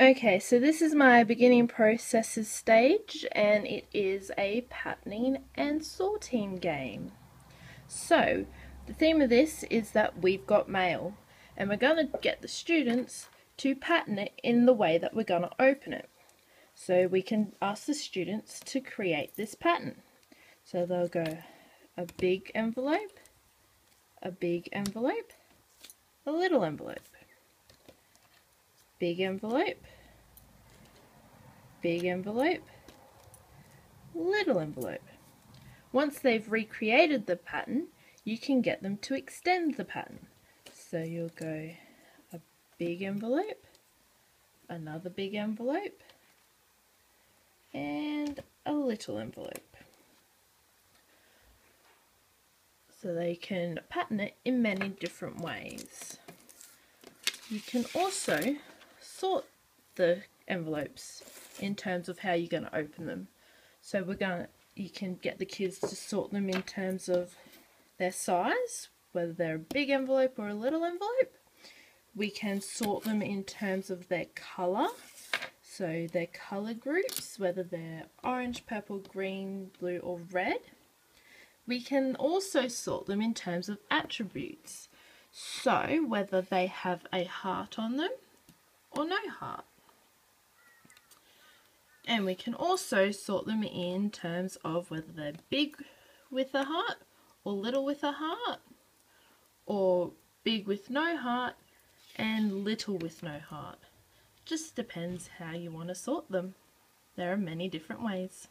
Okay, so this is my beginning processes stage and it is a patterning and sorting game. So, the theme of this is that we've got mail and we're going to get the students to pattern it in the way that we're going to open it. So we can ask the students to create this pattern. So they'll go a big envelope, a big envelope, a little envelope big envelope, big envelope, little envelope. Once they've recreated the pattern, you can get them to extend the pattern. So you'll go a big envelope, another big envelope, and a little envelope. So they can pattern it in many different ways. You can also sort the envelopes in terms of how you're going to open them. So we're going to, you can get the kids to sort them in terms of their size, whether they're a big envelope or a little envelope. We can sort them in terms of their colour, so their colour groups, whether they're orange, purple, green, blue or red. We can also sort them in terms of attributes, so whether they have a heart on them or no heart. And we can also sort them in terms of whether they're big with a heart or little with a heart or big with no heart and little with no heart. Just depends how you want to sort them. There are many different ways.